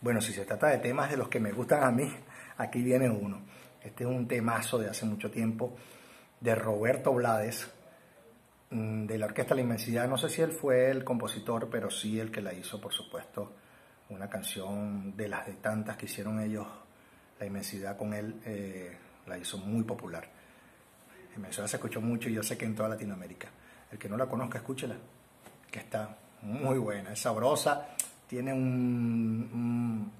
Bueno, si se trata de temas de los que me gustan a mí, aquí viene uno. Este es un temazo de hace mucho tiempo de Roberto Blades, mm, de la Orquesta La Inmensidad. No sé si él fue el compositor, pero sí el que la hizo, por supuesto. Una canción de las de tantas que hicieron ellos, La Inmensidad con él, eh, la hizo muy popular. En Venezuela se escuchó mucho y yo sé que en toda Latinoamérica. El que no la conozca, escúchela, que está muy buena, es sabrosa, tiene un,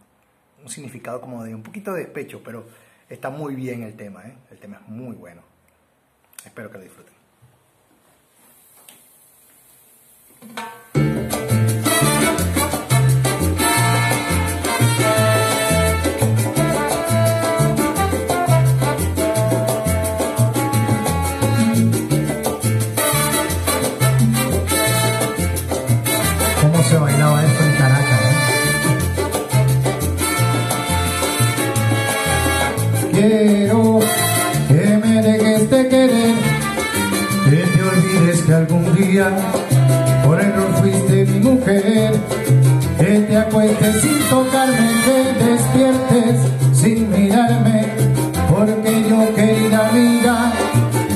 un, significado como de un poquito de despecho, pero está muy bien el tema, ¿eh? el tema es muy bueno. Espero que lo disfruten. Quiero que me dejes de querer, que te olvides que algún día por error fuiste mi mujer, que te acuestes sin tocarme, que despiertes sin mirarme, porque yo querida amiga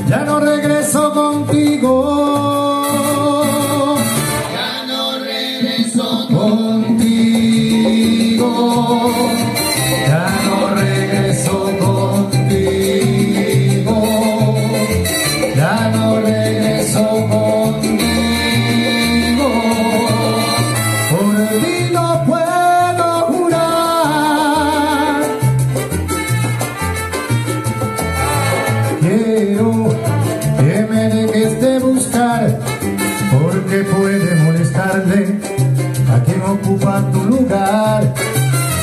ya no regreso contigo. A quien ocupa tu lugar.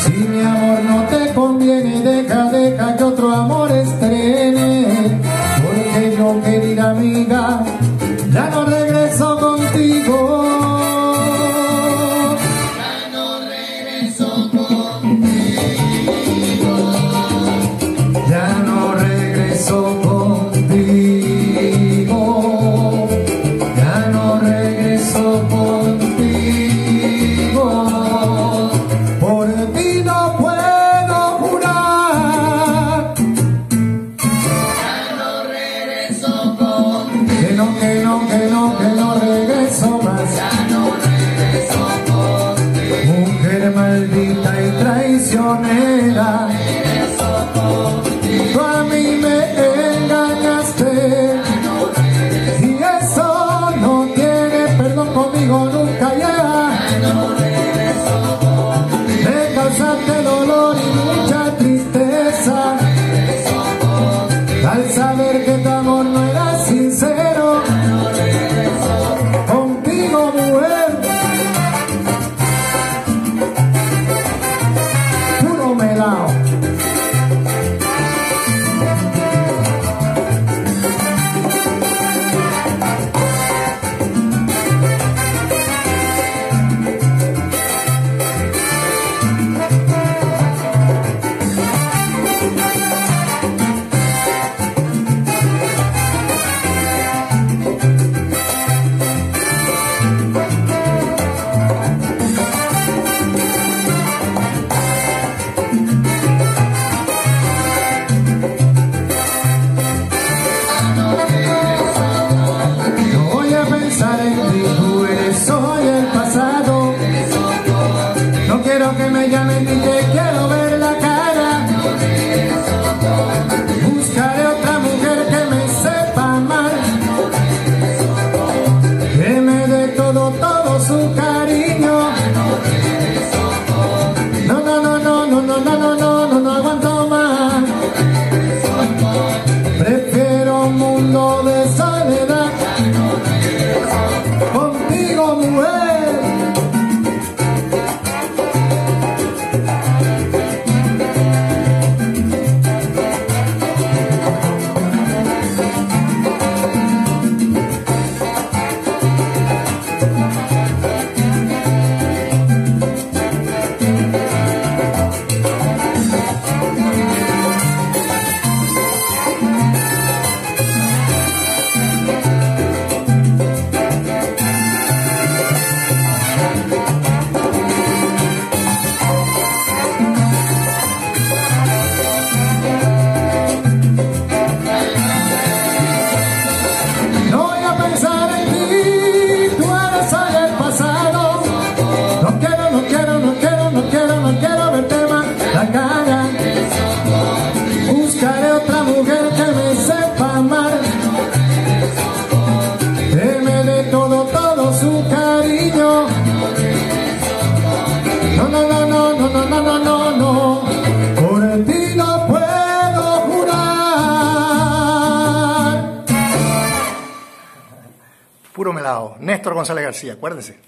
Si mi amor no te conviene, deja, deja que otro amor estrene. Porque yo, querida amiga, ya no tú eres hoy el pasado. No quiero que me llamen ni te quiero ver la cara. Buscaré otra mujer que me sepa amar. Que me dé todo, todo su cariño. No, no, no, no, no, no, no, no, Néstor González García, acuérdense.